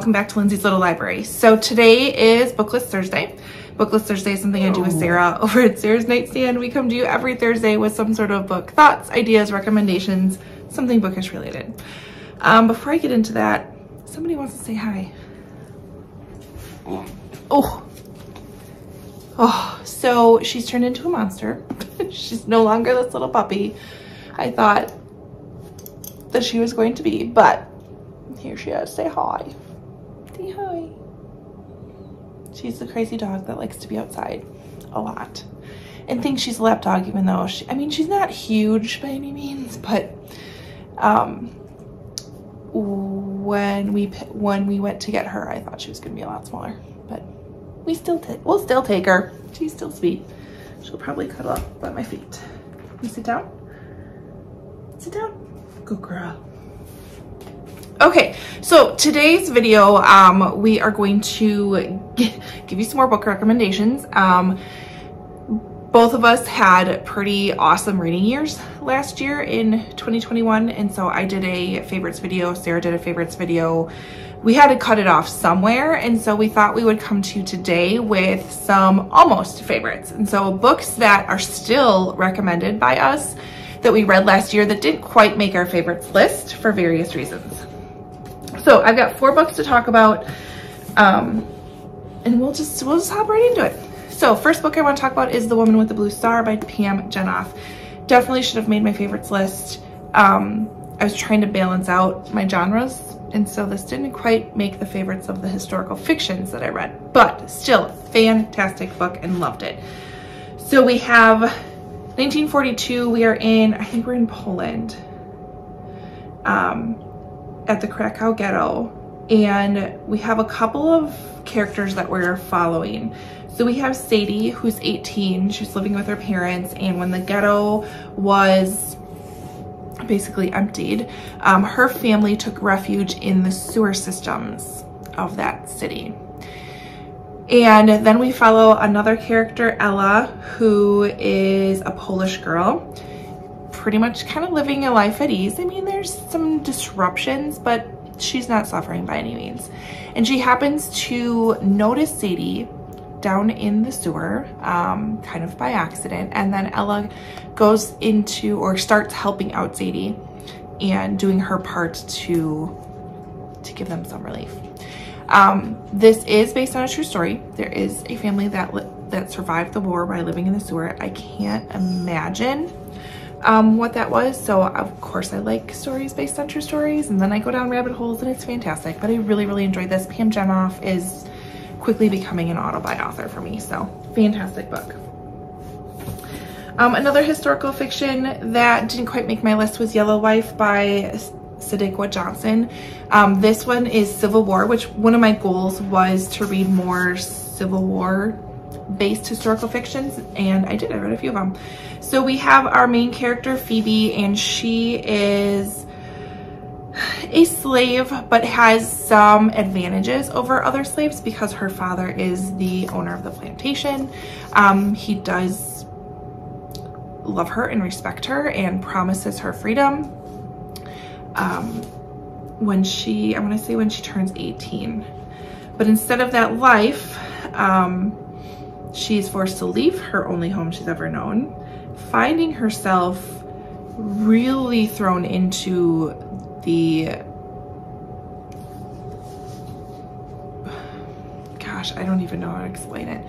welcome back to Lindsey's Little Library. So today is Book List Thursday. Book List Thursday is something I do with Sarah over at Sarah's Nightstand. We come to you every Thursday with some sort of book thoughts, ideas, recommendations, something bookish related. Um, before I get into that, somebody wants to say hi. Oh. Oh, so she's turned into a monster. she's no longer this little puppy I thought that she was going to be, but here she is. Say hi. Say hi. She's the crazy dog that likes to be outside a lot and thinks she's a lap dog even though she, I mean, she's not huge by any means, but um, when we when we went to get her, I thought she was going to be a lot smaller, but we still take we'll still take her. She's still sweet. She'll probably cuddle up at my feet. You sit down. Sit down. Good girl. Okay, so today's video, um, we are going to give you some more book recommendations. Um, both of us had pretty awesome reading years last year in 2021, and so I did a favorites video, Sarah did a favorites video. We had to cut it off somewhere, and so we thought we would come to you today with some almost favorites. And so books that are still recommended by us that we read last year that didn't quite make our favorites list for various reasons. So I've got four books to talk about, um, and we'll just we'll just hop right into it. So first book I want to talk about is The Woman with the Blue Star by Pam Jenoff. Definitely should have made my favorites list. Um, I was trying to balance out my genres, and so this didn't quite make the favorites of the historical fictions that I read, but still fantastic book and loved it. So we have 1942, we are in, I think we're in Poland. Um, at the Krakow ghetto and we have a couple of characters that we're following. So we have Sadie, who's 18. She's living with her parents. And when the ghetto was basically emptied, um, her family took refuge in the sewer systems of that city. And then we follow another character, Ella, who is a Polish girl pretty much kind of living a life at ease. I mean, there's some disruptions, but she's not suffering by any means. And she happens to notice Sadie down in the sewer, um, kind of by accident. And then Ella goes into or starts helping out Sadie and doing her part to, to give them some relief. Um, this is based on a true story. There is a family that that survived the war by living in the sewer. I can't imagine um, what that was. So of course I like stories based on true stories and then I go down rabbit holes and it's fantastic. But I really, really enjoyed this. Pam Jenoff is quickly becoming an auto-buy author for me. So fantastic book. Um, another historical fiction that didn't quite make my list was Yellow Wife by Sadeqa Johnson. Um, this one is Civil War, which one of my goals was to read more Civil War based historical fictions and I did, I read a few of them. So we have our main character Phoebe and she is a slave but has some advantages over other slaves because her father is the owner of the plantation. Um, he does love her and respect her and promises her freedom um, when she, I'm gonna say when she turns 18. But instead of that life, um, She's forced to leave her only home she's ever known, finding herself really thrown into the gosh, I don't even know how to explain it.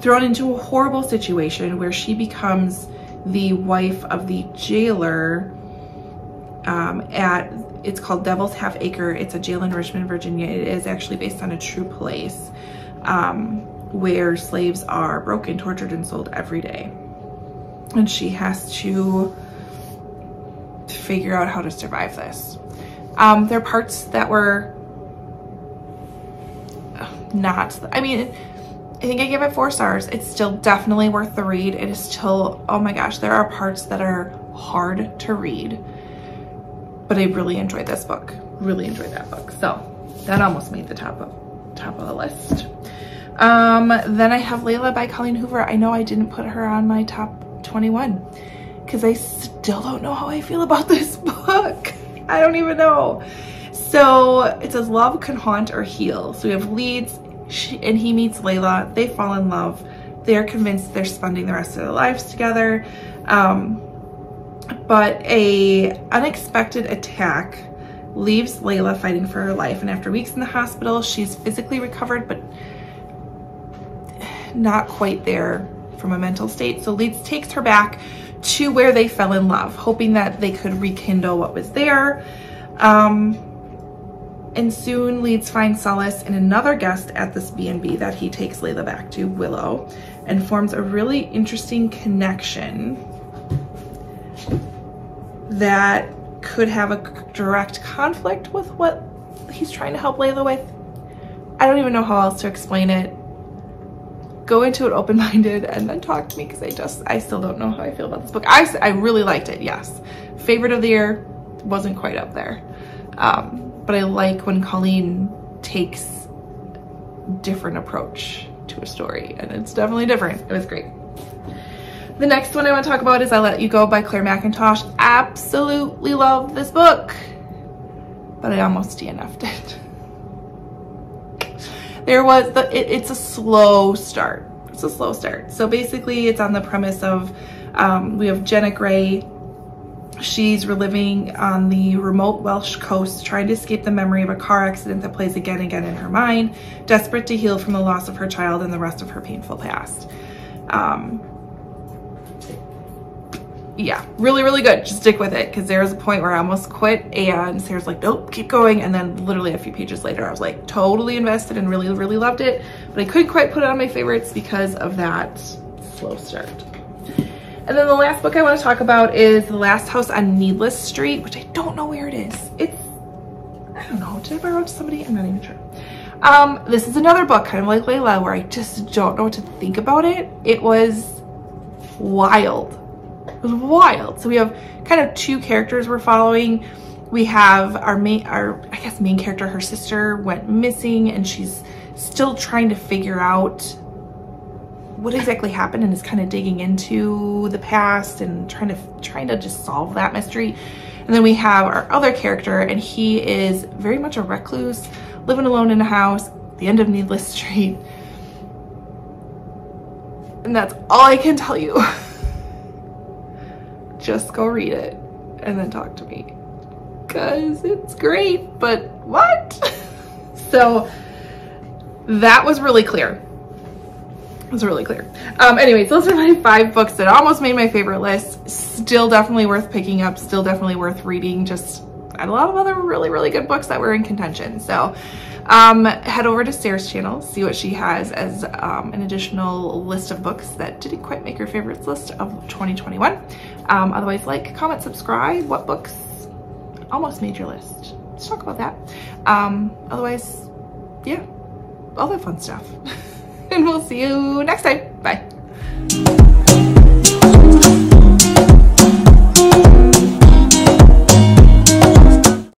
Thrown into a horrible situation where she becomes the wife of the jailer um, at, it's called Devil's Half Acre. It's a jail in Richmond, Virginia. It is actually based on a true place. Um, where slaves are broken, tortured, and sold every day. And she has to figure out how to survive this. Um, there are parts that were not, I mean, I think I give it four stars. It's still definitely worth the read. It is still, oh my gosh, there are parts that are hard to read, but I really enjoyed this book. Really enjoyed that book. So that almost made the top of, top of the list. Um, then I have Layla by Colleen Hoover. I know I didn't put her on my top 21 because I still don't know how I feel about this book. I don't even know. So it says love can haunt or heal. So we have Leeds she, and he meets Layla. They fall in love. They're convinced they're spending the rest of their lives together. Um, but a unexpected attack leaves Layla fighting for her life. And after weeks in the hospital, she's physically recovered, but not quite there from a mental state. So Leeds takes her back to where they fell in love, hoping that they could rekindle what was there. Um, and soon Leeds finds solace in another guest at this B&B that he takes Layla back to, Willow, and forms a really interesting connection that could have a direct conflict with what he's trying to help Layla with. I don't even know how else to explain it. Go into it open-minded and then talk to me because I just, I still don't know how I feel about this book. I, I really liked it, yes. Favorite of the year, wasn't quite up there. Um, but I like when Colleen takes different approach to a story and it's definitely different. It was great. The next one I want to talk about is I Let You Go by Clare Mackintosh. Absolutely love this book, but I almost DNF'd it. There was, the, it, it's a slow start. It's a slow start. So basically it's on the premise of, um, we have Jenna Gray. She's reliving on the remote Welsh coast, trying to escape the memory of a car accident that plays again and again in her mind, desperate to heal from the loss of her child and the rest of her painful past. Um, yeah, really, really good. Just stick with it because there was a point where I almost quit and Sarah's like, nope, keep going. And then literally a few pages later, I was like totally invested and really, really loved it. But I couldn't quite put it on my favorites because of that slow start. And then the last book I want to talk about is The Last House on Needless Street, which I don't know where it is. It's, I don't know, did I borrow it to somebody? I'm not even sure. Um, this is another book, kind of like Layla, where I just don't know what to think about it. It was wild it was wild. So we have kind of two characters we're following. We have our main, our, I guess main character, her sister went missing and she's still trying to figure out what exactly happened and is kind of digging into the past and trying to, trying to just solve that mystery. And then we have our other character and he is very much a recluse, living alone in a house, the end of Needless Street. And that's all I can tell you. just go read it and then talk to me because it's great, but what? so that was really clear. It was really clear. Um, anyways, those are my five books that almost made my favorite list. Still definitely worth picking up, still definitely worth reading. Just a lot of other really, really good books that were in contention. So um, head over to Sarah's channel, see what she has as um, an additional list of books that didn't quite make her favorites list of 2021. Um, otherwise, like, comment, subscribe. What books almost made your list? Let's talk about that. Um, otherwise, yeah, all that fun stuff. and we'll see you next time. Bye.